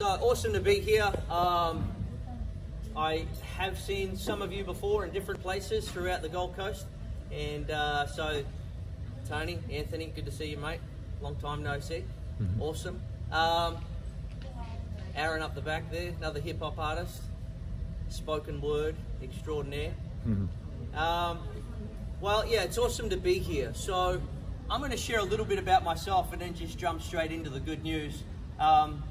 So awesome to be here. Um, I have seen some of you before in different places throughout the Gold Coast, and uh, so Tony, Anthony, good to see you, mate. Long time no see. Awesome. Um, Aaron up the back there, another hip hop artist, spoken word extraordinaire. Um, well, yeah, it's awesome to be here. So I'm going to share a little bit about myself and then just jump straight into the good news. Um,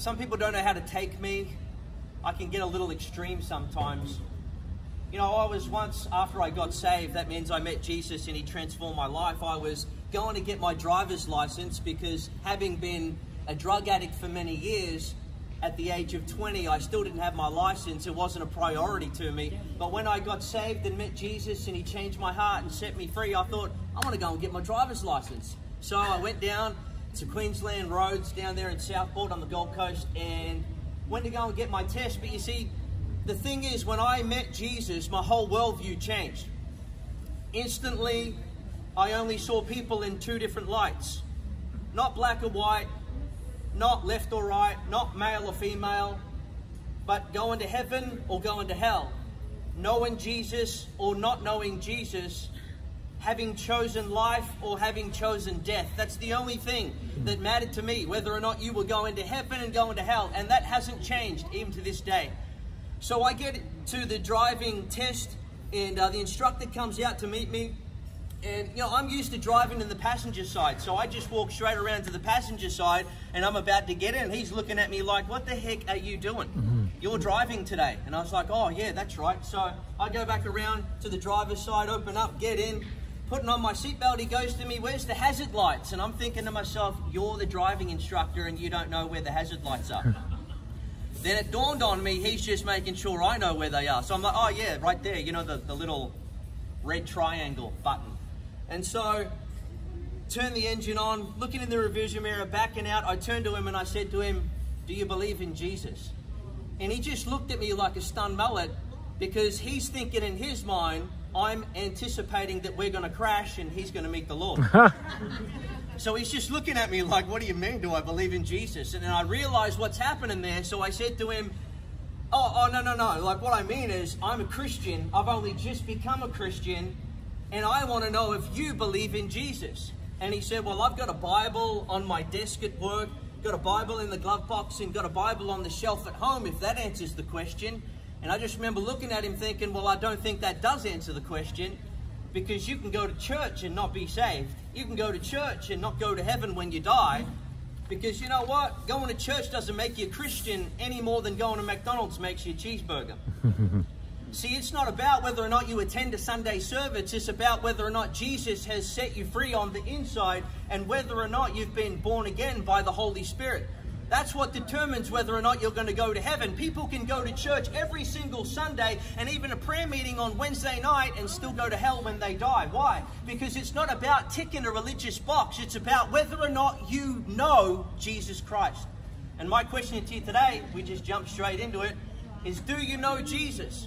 some people don't know how to take me. I can get a little extreme sometimes. You know, I was once, after I got saved, that means I met Jesus and he transformed my life. I was going to get my driver's license because having been a drug addict for many years, at the age of 20, I still didn't have my license. It wasn't a priority to me. But when I got saved and met Jesus and he changed my heart and set me free, I thought, I want to go and get my driver's license. So I went down to Queensland Roads down there in Southport on the Gold Coast and went to go and get my test. But you see, the thing is, when I met Jesus, my whole worldview changed. Instantly, I only saw people in two different lights not black or white, not left or right, not male or female, but going to heaven or going to hell. Knowing Jesus or not knowing Jesus, having chosen life or having chosen death. That's the only thing that mattered to me, whether or not you were going to heaven and going to hell. And that hasn't changed even to this day. So I get to the driving test, and uh, the instructor comes out to meet me. And you know, I'm used to driving in the passenger side, so I just walk straight around to the passenger side, and I'm about to get in. He's looking at me like, "What the heck are you doing? You're driving today?" And I was like, "Oh yeah, that's right." So I go back around to the driver's side, open up, get in, putting on my seatbelt. He goes to me, "Where's the hazard lights?" And I'm thinking to myself, "You're the driving instructor, and you don't know where the hazard lights are." then it dawned on me, he's just making sure I know where they are. So I'm like, "Oh yeah, right there. You know the the little red triangle button." And so, turn the engine on, looking in the revision mirror, backing out. I turned to him and I said to him, Do you believe in Jesus? And he just looked at me like a stunned mullet because he's thinking in his mind, I'm anticipating that we're going to crash and he's going to meet the Lord. so he's just looking at me like, What do you mean? Do I believe in Jesus? And then I realized what's happening there. So I said to him, Oh, oh, no, no, no. Like, what I mean is, I'm a Christian. I've only just become a Christian and I want to know if you believe in Jesus. And he said, Well, I've got a Bible on my desk at work, got a Bible in the glove box, and got a Bible on the shelf at home, if that answers the question. And I just remember looking at him thinking, Well, I don't think that does answer the question because you can go to church and not be saved. You can go to church and not go to heaven when you die. Because you know what? Going to church doesn't make you a Christian any more than going to McDonald's makes you a cheeseburger. See, it's not about whether or not you attend a Sunday service, it's about whether or not Jesus has set you free on the inside and whether or not you've been born again by the Holy Spirit. That's what determines whether or not you're going to go to heaven. People can go to church every single Sunday and even a prayer meeting on Wednesday night and still go to hell when they die. Why? Because it's not about ticking a religious box, it's about whether or not you know Jesus Christ. And my question to you today, we just jump straight into it, is do you know Jesus?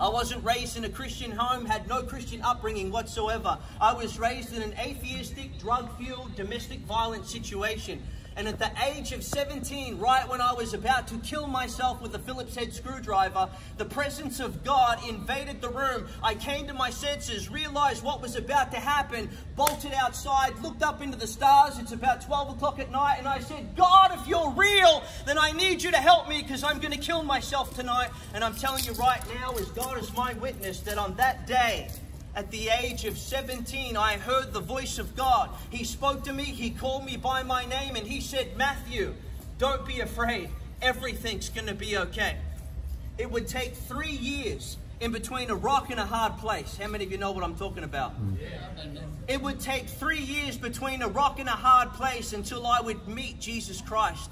I wasn't raised in a Christian home, had no Christian upbringing whatsoever. I was raised in an atheistic, drug fueled, domestic violence situation. And at the age of 17, right when I was about to kill myself with a Phillips head screwdriver, the presence of God invaded the room. I came to my senses, realized what was about to happen, bolted outside, looked up into the stars. It's about 12 o'clock at night, and I said, God, if you're real, then I need you to help me because I'm going to kill myself tonight. And I'm telling you right now, as God is my witness, that on that day, at the age of 17, I heard the voice of God. He spoke to me, He called me by my name, and He said, Matthew, don't be afraid. Everything's going to be okay. It would take three years in between a rock and a hard place. How many of you know what I'm talking about? Mm. It would take three years between a rock and a hard place until I would meet Jesus Christ.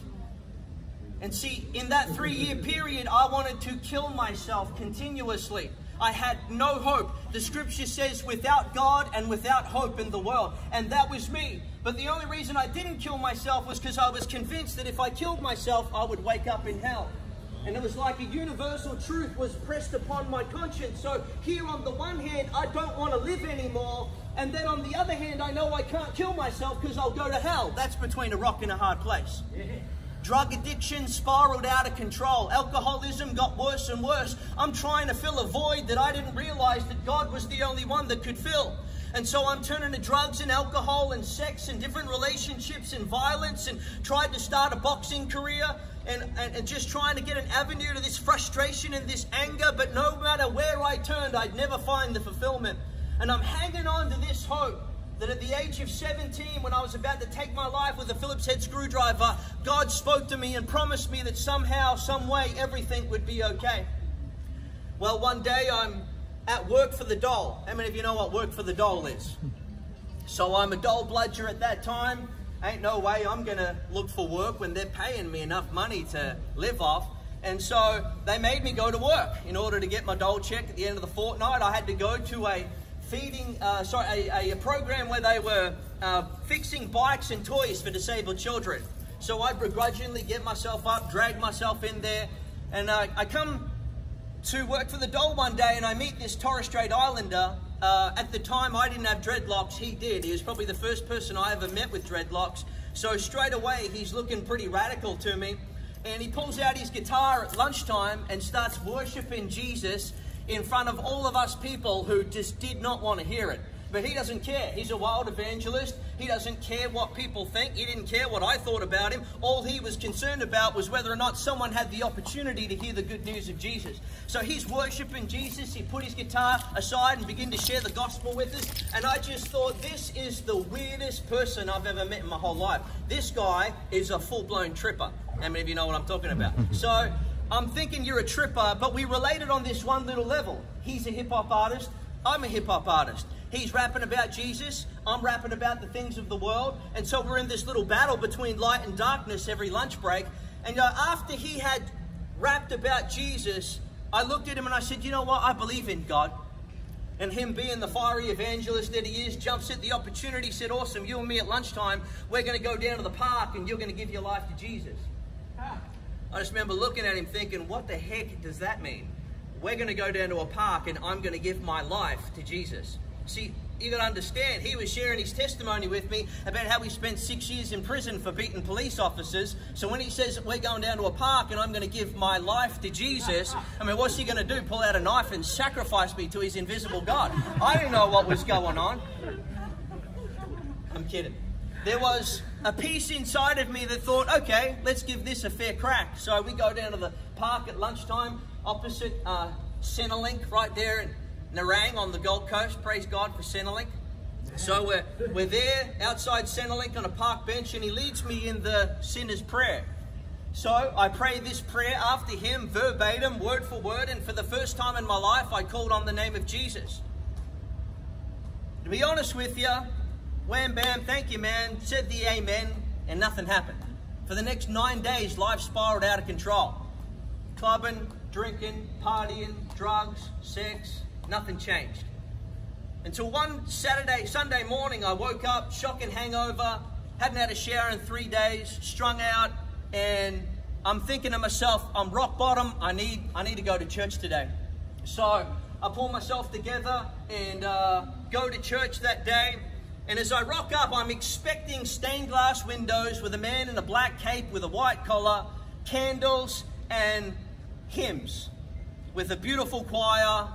And see, in that three year period, I wanted to kill myself continuously. I had no hope. The scripture says, without God and without hope in the world. And that was me. But the only reason I didn't kill myself was because I was convinced that if I killed myself, I would wake up in hell. And it was like a universal truth was pressed upon my conscience. So here on the one hand, I don't want to live anymore. And then on the other hand, I know I can't kill myself because I'll go to hell. That's between a rock and a hard place. Drug addiction spiraled out of control. Alcoholism got worse and worse. I'm trying to fill a void that I didn't realize that God was the only one that could fill. And so I'm turning to drugs and alcohol and sex and different relationships and violence and tried to start a boxing career and, and, and, just trying to get an avenue to this frustration and this anger. But no matter where I turned, I'd never find the fulfillment. And I'm hanging on to this hope that at the age of 17, when I was about to take my life with a Phillips head screwdriver, God spoke to me and promised me that somehow, some way, everything would be okay. Well, one day I'm at work for the dole. How many of you know what work for the dole is? So I'm a dole bludger at that time. Ain't no way I'm going to look for work when they're paying me enough money to live off. And so they made me go to work in order to get my dole check at the end of the fortnight. I had to go to a feeding, uh, sorry, a, a, program where they were uh, fixing bikes and toys for disabled children. So I begrudgingly get myself up, drag myself in there, and uh, I come to work for the Dole one day and I meet this Torres Strait Islander. Uh, at the time, I didn't have dreadlocks, he did. He was probably the first person I ever met with dreadlocks. So straight away, he's looking pretty radical to me. And he pulls out his guitar at lunchtime and starts worshiping Jesus in front of all of us people who just did not want to hear it. But he doesn't care. He's a wild evangelist. He doesn't care what people think. He didn't care what I thought about him. All he was concerned about was whether or not someone had the opportunity to hear the good news of Jesus. So he's worshiping Jesus. He put his guitar aside and began to share the gospel with us. And I just thought, this is the weirdest person I've ever met in my whole life. This guy is a full blown tripper. How many of you know what I'm talking about? So I'm thinking you're a tripper, but we related on this one little level. He's a hip hop artist. I'm a hip hop artist. He's rapping about Jesus. I'm rapping about the things of the world. And so we're in this little battle between light and darkness every lunch break. And uh, after he had rapped about Jesus, I looked at him and I said, You know what? I believe in God. And him being the fiery evangelist that he is, jumps at the opportunity, said, Awesome, you and me at lunchtime, we're going to go down to the park and you're going to give your life to Jesus. I just remember looking at him thinking, What the heck does that mean? We're going to go down to a park and I'm going to give my life to Jesus. See, you got to understand, he was sharing his testimony with me about how he spent six years in prison for beating police officers. So when he says we're going down to a park and I'm going to give my life to Jesus, I mean, what's he going to do? Pull out a knife and sacrifice me to his invisible God? I didn't know what was going on. I'm kidding. There was a piece inside of me that thought, okay, let's give this a fair crack. So we go down to the park at lunchtime opposite uh, Centrelink right there in Nerang on the Gold Coast. Praise God for Centrelink. So we're, we're there outside Centrelink on a park bench and he leads me in the sinner's prayer. So I pray this prayer after him verbatim, word for word, and for the first time in my life I called on the name of Jesus. To be honest with you, wham bam, thank you man, said the amen, and nothing happened. For the next nine days, life spiraled out of control. Clubbing, drinking, partying, drugs, sex, Nothing changed. Until one Saturday, Sunday morning, I woke up, shocking hangover, hadn't had a shower in three days, strung out, and I'm thinking to myself, I'm rock bottom. I need, I need to go to church today. So I pull myself together and uh, go to church that day. And as I rock up, I'm expecting stained glass windows with a man in a black cape with a white collar, candles, and hymns with a beautiful choir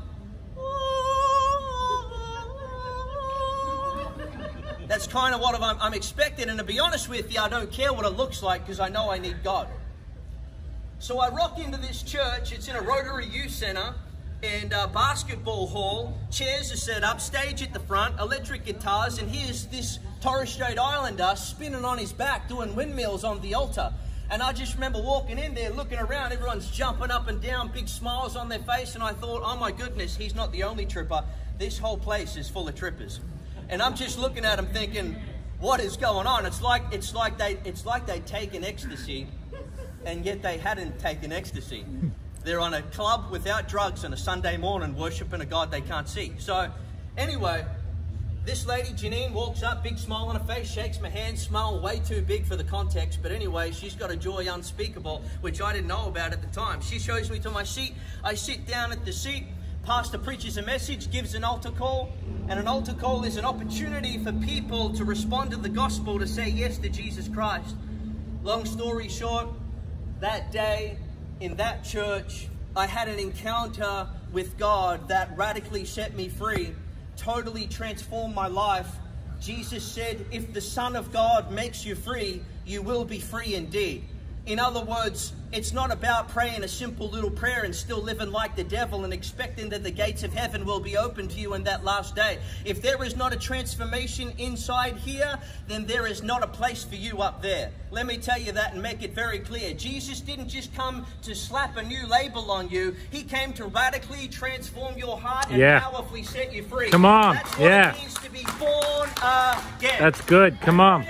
That's kind of what I'm, I'm expecting. And to be honest with you, I don't care what it looks like because I know I need God. So I rock into this church. It's in a Rotary Youth Center and a basketball hall. Chairs are set up, stage at the front, electric guitars, and here's this Torres Strait Islander spinning on his back doing windmills on the altar. And I just remember walking in there, looking around, everyone's jumping up and down, big smiles on their face, and I thought, oh my goodness, he's not the only tripper. This whole place is full of trippers. And I'm just looking at them thinking, what is going on? It's like it's like they it's like they'd taken ecstasy and yet they hadn't taken ecstasy. They're on a club without drugs on a Sunday morning worshiping a God they can't see. So anyway, this lady, Janine, walks up, big smile on her face, shakes my hand, smile way too big for the context. But anyway, she's got a joy unspeakable, which I didn't know about at the time. She shows me to my seat. I sit down at the seat. Pastor preaches a message, gives an altar call, and an altar call is an opportunity for people to respond to the gospel, to say yes to Jesus Christ. Long story short, that day in that church, I had an encounter with God that radically set me free, totally transformed my life. Jesus said, If the Son of God makes you free, you will be free indeed. In other words, it's not about praying a simple little prayer and still living like the devil and expecting that the gates of heaven will be open to you in that last day. If there is not a transformation inside here, then there is not a place for you up there. Let me tell you that and make it very clear. Jesus didn't just come to slap a new label on you, He came to radically transform your heart and Yeah. powerfully set you free. Come on. That's what Yeah. it means to be born again That's good. Come on.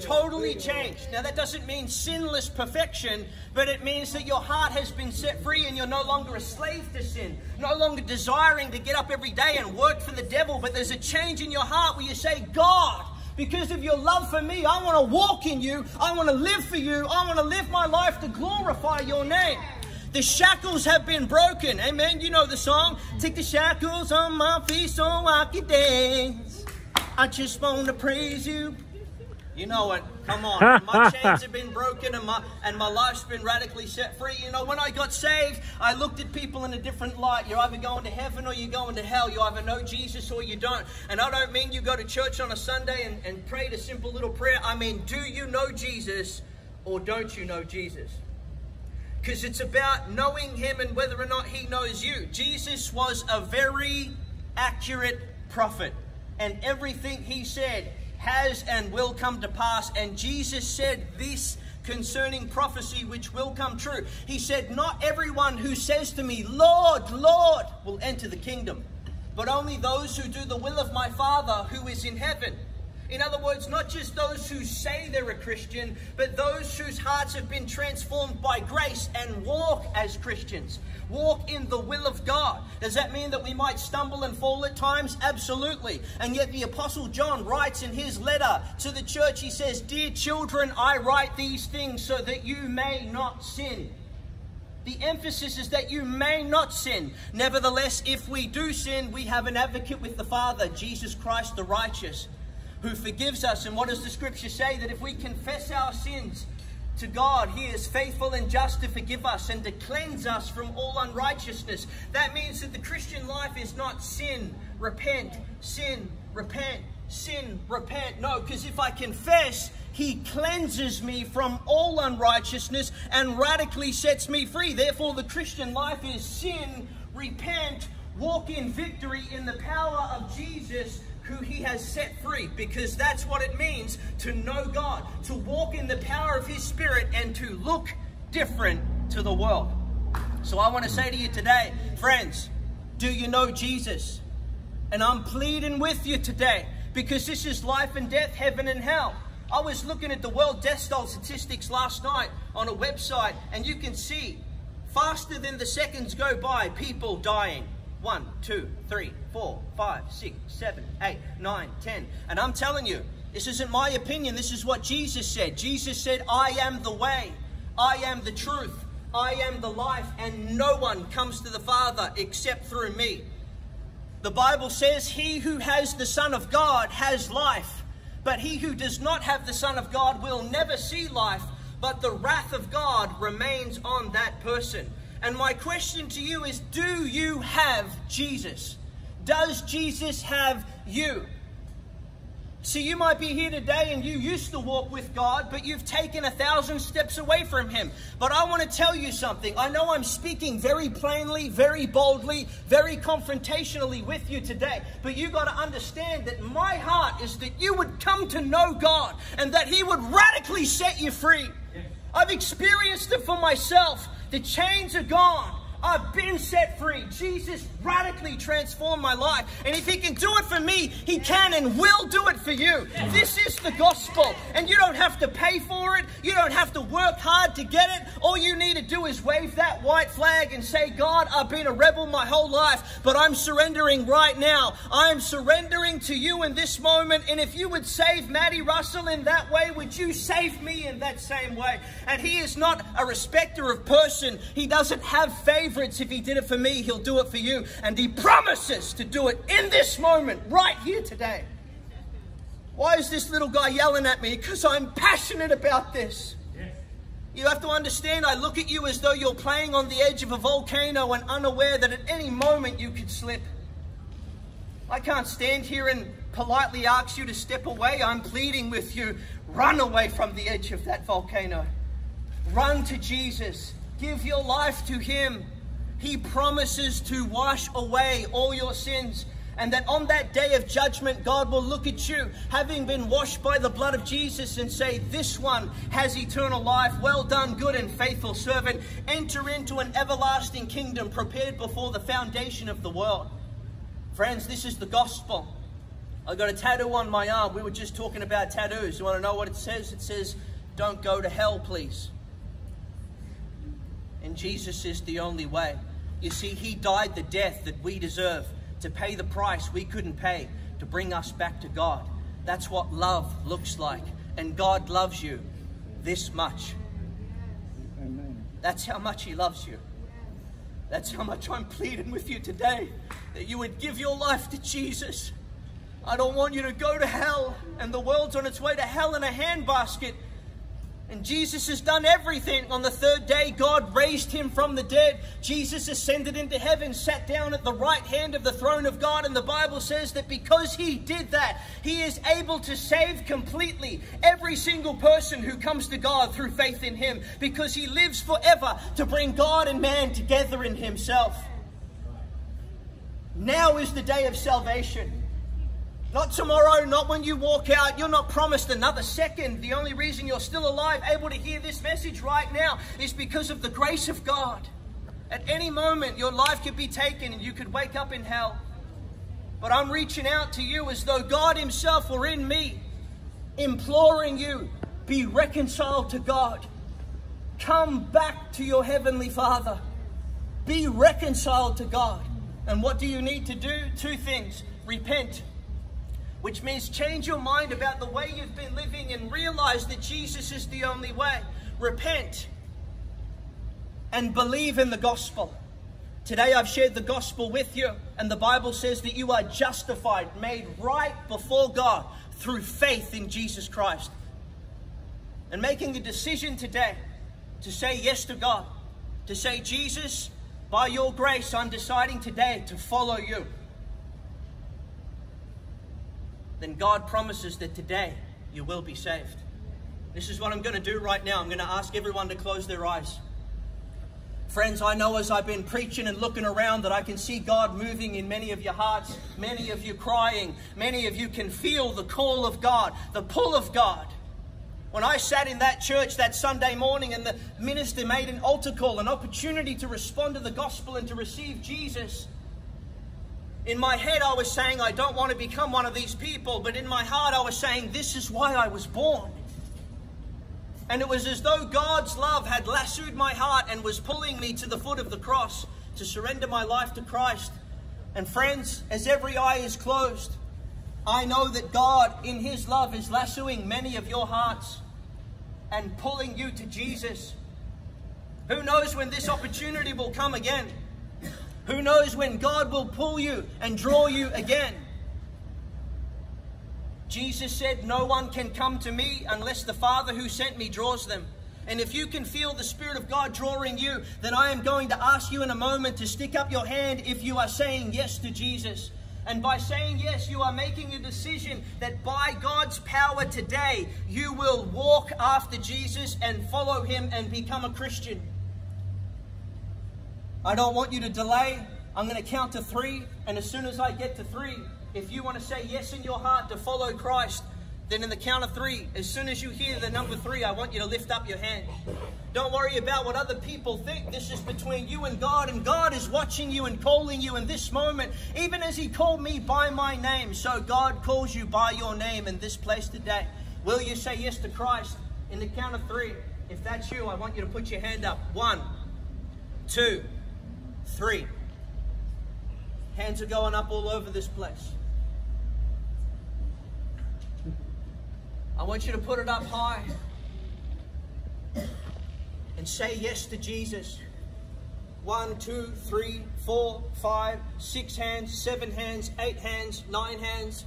Totally changed. Now, that doesn't mean sinless perfection, but it means that your heart has been set free and you're no longer a slave to sin, no longer desiring to get up every day and work for the devil, but there's a change in your heart where you say, God, because of your love for me, I want to walk in you, I want to live for you, I want to live my life to glorify your name. The shackles have been broken. Amen. You know the song. Take the shackles on my feet so I can dance. I just want to praise you. You know it. Come on. My chains have been broken and my and my life's been radically set free. You know, when I got saved, I looked at people in a different light. You're either going to heaven or you're going to hell. You either know Jesus or you don't. And I don't mean you go to church on a Sunday and, and pray a simple little prayer. I mean, do you know Jesus or don't you know Jesus? Because it's about knowing him and whether or not he knows you. Jesus was a very accurate prophet, and everything he said has and will come to pass. And Jesus said this concerning prophecy, which will come true. He said, Not everyone who says to me, Lord, Lord, will enter the kingdom, but only those who do the will of my Father who is in heaven. In other words, not just those who say they're a Christian, but those whose hearts have been transformed by grace and walk as Christians. Walk in the will of God. Does that mean that we might stumble and fall at times? Absolutely. And yet the Apostle John writes in his letter to the church, he says, Dear children, I write these things so that you may not sin. The emphasis is that you may not sin. Nevertheless, if we do sin, we have an advocate with the Father, Jesus Christ the righteous, who forgives us. And what does the scripture say? That if we confess our sins to God, He is faithful and just to forgive us and to cleanse us from all unrighteousness. That means that the Christian life is not sin, repent, sin, repent, sin, repent. No, because if I confess, he cleanses me from all unrighteousness and radically sets me free. Therefore, the Christian life is sin, repent, walk in victory in the power of Jesus who he has set free because that's what it means to know God, to walk in the power of his spirit and to look different to the world. So I want to say to you today, friends, do you know Jesus? And I'm pleading with you today because this is life and death, heaven and hell. I was looking at the world death toll statistics last night on a website, and you can see faster than the seconds go by, people dying. One, two, three, four, five, six, seven, eight, nine, ten. And I'm telling you, this isn't my opinion. This is what Jesus said. Jesus said, I am the way, I am the truth, I am the life, and no one comes to the Father except through me. The Bible says, He who has the Son of God has life, but he who does not have the Son of God will never see life, but the wrath of God remains on that person. And my question to you is Do you have Jesus? Does Jesus have you? See, you might be here today and you used to walk with God, but you've taken a thousand steps away from Him. But I want to tell you something. I know I'm speaking very plainly, very boldly, very confrontationally with you today, but you got to understand that my heart is that you would come to know God and that He would radically set you free. I've experienced it for myself. The chains are gone. I've been set free. Jesus radically transformed my life. And if he can do it for me, he can and will do it for you. This is the gospel. And you don't have to pay for it. You don't have to work hard to get it. All you need to do is wave that white flag and say, God, I've been a rebel my whole life, but I'm surrendering right now. I'm surrendering to you in this moment. And if you would save Matty Russell in that way, would you save me in that same way? And he is not a respecter of person. He doesn't have favorites. If he did it for me, he'll do it for you. And he promises to do it in this moment, right here today. Why is this little guy yelling at me? Because I'm passionate about this. You have to understand, I look at you as though you're playing on the edge of a volcano and unaware that at any moment you could slip. I can't stand here and politely ask you to step away. I'm pleading with you. Run away from the edge of that volcano. Run to Jesus. Give your life to Him. He promises to wash away all your sins. And that on that day of judgment, God will look at you, having been washed by the blood of Jesus, and say, This one has eternal life. Well done, good and faithful servant. Enter into an everlasting kingdom prepared before the foundation of the world. Friends, this is the gospel. I got a tattoo on my arm. We were just talking about tattoos. You want to know what it says? It says, Don't go to hell, please. And Jesus is the only way. You see, He died the death that we deserve to pay the price we couldn't pay to bring us back to God. That's what love looks like. And God loves you this much. Amen. That's how much He loves you. That's how much I'm pleading with you today that you would give your life to Jesus. I don't want you to go to hell and the world's on its way to hell in a handbasket and Jesus has done everything. On the third day, God raised him from the dead. Jesus ascended into heaven, sat down at the right hand of the throne of God. And the Bible says that because he did that, he is able to save completely every single person who comes to God through faith in him because he lives forever to bring God and man together in himself. Now is the day of salvation. Not tomorrow, not when you walk out. You're not promised another second. The only reason you're still alive, able to hear this message right now, is because of the grace of God. At any moment, your life could be taken and you could wake up in hell. But I'm reaching out to you as though God Himself were in me, imploring you, be reconciled to God. Come back to your Heavenly Father. Be reconciled to God. And what do you need to do? Two things repent which means change your mind about the way you've been living and realize that Jesus is the only way. Repent and believe in the gospel. Today I've shared the gospel with you, and the Bible says that you are justified, made right before God through faith in Jesus Christ. And making a decision today to say yes to God, to say, Jesus, by your grace, I'm deciding today to follow you then God promises that today you will be saved. This is what I'm going to do right now. I'm going to ask everyone to close their eyes. Friends, I know as I've been preaching and looking around that I can see God moving in many of your hearts, many of you crying, many of you can feel the call of God, the pull of God. When I sat in that church that Sunday morning and the minister made an altar call, an opportunity to respond to the gospel and to receive Jesus, in my head, I was saying, I don't want to become one of these people, but in my heart, I was saying, this is why I was born. And it was as though God's love had lassoed my heart and was pulling me to the foot of the cross to surrender my life to Christ. And friends, as every eye is closed, I know that God, in His love, is lassoing many of your hearts and pulling you to Jesus. Who knows when this opportunity will come again? Who knows when God will pull you and draw you again? Jesus said, No one can come to me unless the Father who sent me draws them. And if you can feel the Spirit of God drawing you, then I am going to ask you in a moment to stick up your hand if you are saying yes to Jesus. And by saying yes, you are making a decision that by God's power today, you will walk after Jesus and follow him and become a Christian. I don't want you to delay. I'm going to count to three. And as soon as I get to three, if you want to say yes in your heart to follow Christ, then in the count of three, as soon as you hear the number three, I want you to lift up your hand. Don't worry about what other people think. This is between you and God, and God is watching you and calling you in this moment, even as He called me by my name. So God calls you by your name in this place today. Will you say yes to Christ in the count of three? If that's you, I want you to put your hand up. One, two, Three. Hands are going up all over this place. I want you to put it up high and say yes to Jesus. One, two, three, four, five, six hands, seven hands, eight hands, nine hands,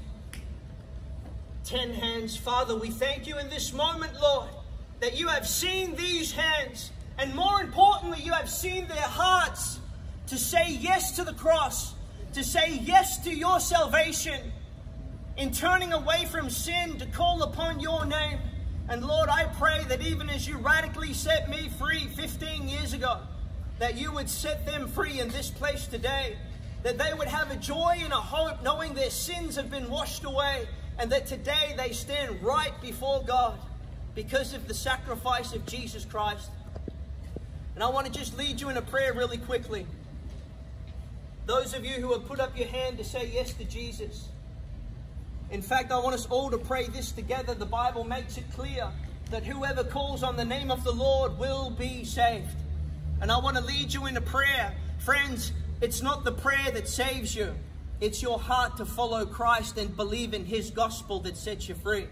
ten hands. Father, we thank you in this moment, Lord, that you have seen these hands, and more importantly, you have seen their hearts to say yes to the cross, to say yes to your salvation, in turning away from sin to call upon your name. And Lord, I pray that even as you radically set me free 15 years ago, that you would set them free in this place today, that they would have a joy and a hope knowing their sins have been washed away, and that today they stand right before God because of the sacrifice of Jesus Christ. And I want to just lead you in a prayer really quickly. Those of you who have put up your hand to say yes to Jesus. In fact, I want us all to pray this together. The Bible makes it clear that whoever calls on the name of the Lord will be saved. And I want to lead you in a prayer. Friends, it's not the prayer that saves you. It's your heart to follow Christ and believe in his gospel that sets you free.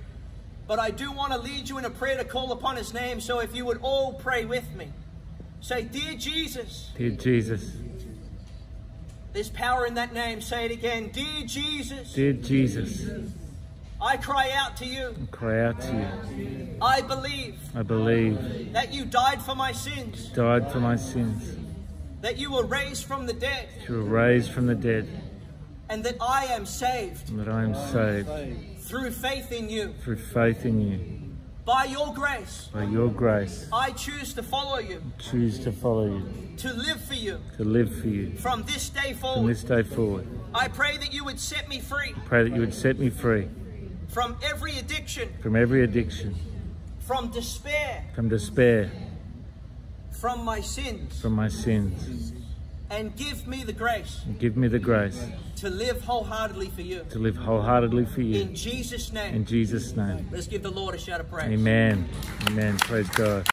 But I do want to lead you in a prayer to call upon his name. So if you would all pray with me. Say, Dear Jesus. Dear Jesus. There's power in that name. Say it again. Dear Jesus. Dear Jesus. I cry out to you. I cry out to you. I believe. I believe. That you died for my sins. Died for my sins. That you were raised from the dead. You were raised from the dead. And that I am saved. And that I am saved. Through faith in you. Through faith in you. By your grace. By your grace. I choose to follow you. Choose to follow you. To live for you. To live for you. From this day forward. From this day forward. I pray that you would set me free. Pray that you would set me free. From every addiction. From every addiction. From despair. From despair. From my sins. From my sins. And give me the grace. And give me the grace. To live wholeheartedly for you. To live wholeheartedly for you. In Jesus' name. In Jesus' name. Let's give the Lord a shout of praise. Amen. Amen. Praise God.